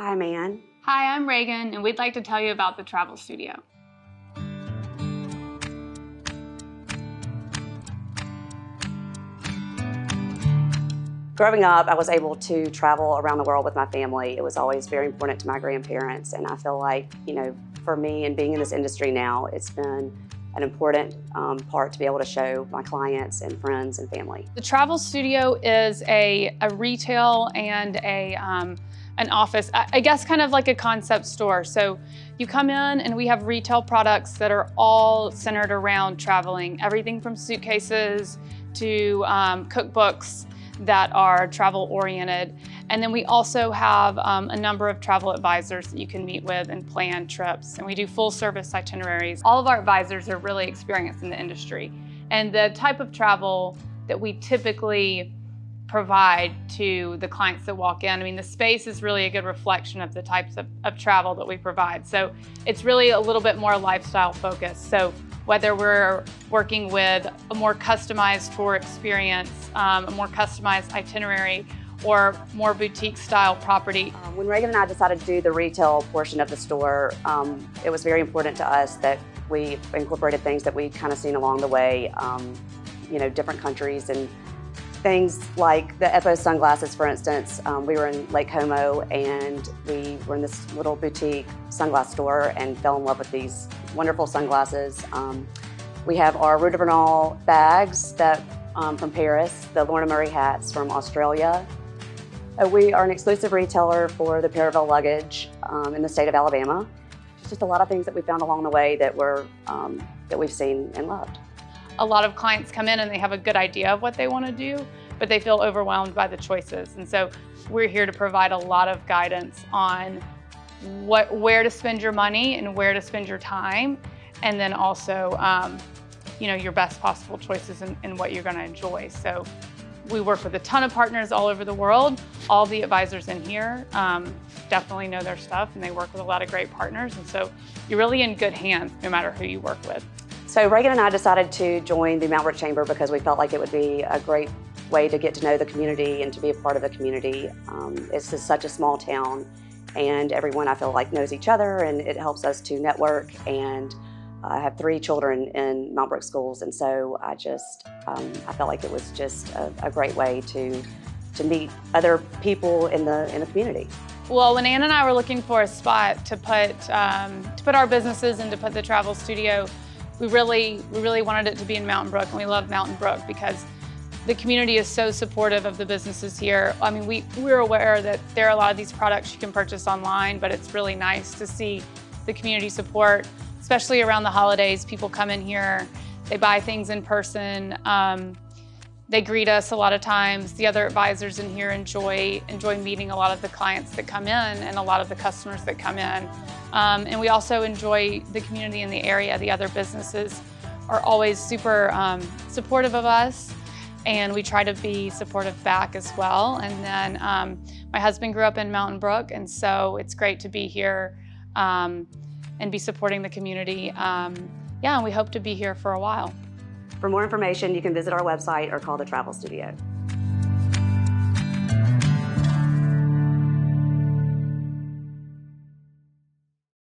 Hi, I'm Ann. Hi, I'm Reagan, and we'd like to tell you about the Travel Studio. Growing up, I was able to travel around the world with my family. It was always very important to my grandparents, and I feel like, you know, for me and being in this industry now, it's been an important um, part to be able to show my clients and friends and family. The Travel Studio is a, a retail and a um, an office, I guess kind of like a concept store. So you come in and we have retail products that are all centered around traveling, everything from suitcases to um, cookbooks that are travel oriented. And then we also have um, a number of travel advisors that you can meet with and plan trips. And we do full service itineraries. All of our advisors are really experienced in the industry. And the type of travel that we typically provide to the clients that walk in. I mean, the space is really a good reflection of the types of, of travel that we provide. So it's really a little bit more lifestyle focused. So whether we're working with a more customized tour experience, um, a more customized itinerary, or more boutique style property. Um, when Reagan and I decided to do the retail portion of the store, um, it was very important to us that we incorporated things that we kind of seen along the way, um, you know, different countries and things like the Epos sunglasses, for instance. Um, we were in Lake Como and we were in this little boutique sunglass store and fell in love with these wonderful sunglasses. Um, we have our Rue de Verneuil bags that um, from Paris, the Lorna Murray hats from Australia. Uh, we are an exclusive retailer for the Paravel luggage um, in the state of Alabama. just a lot of things that we found along the way that were um, that we've seen and loved a lot of clients come in and they have a good idea of what they want to do, but they feel overwhelmed by the choices. And so we're here to provide a lot of guidance on what, where to spend your money and where to spend your time, and then also, um, you know, your best possible choices and, what you're going to enjoy. So we work with a ton of partners all over the world. All the advisors in here um, definitely know their stuff and they work with a lot of great partners. And so you're really in good hands no matter who you work with. So Reagan and I decided to join the Mountain Brook Chamber because we felt like it would be a great way to get to know the community and to be a part of the community. Um, it's just such a small town and everyone I feel like knows each other and it helps us to network and I have three children in Mountain Brook schools and so I just um, I felt like it was just a, a great way to to meet other people in the in the community. Well, when Ann and I were looking for a spot to put um, to put our businesses and to put the travel studio we really, we really wanted it to be in Mountain Brook, and we love Mountain Brook because the community is so supportive of the businesses here. I mean, we, we're aware that there are a lot of these products you can purchase online, but it's really nice to see the community support, especially around the holidays. People come in here, they buy things in person. Um, they greet us a lot of times. The other advisors in here enjoy enjoy meeting a lot of the clients that come in and a lot of the customers that come in. Um, and we also enjoy the community in the area. The other businesses are always super um, supportive of us and we try to be supportive back as well. And then um, my husband grew up in Mountain Brook and so it's great to be here um, and be supporting the community. Um, yeah, and we hope to be here for a while. For more information, you can visit our website or call the Travel Studio.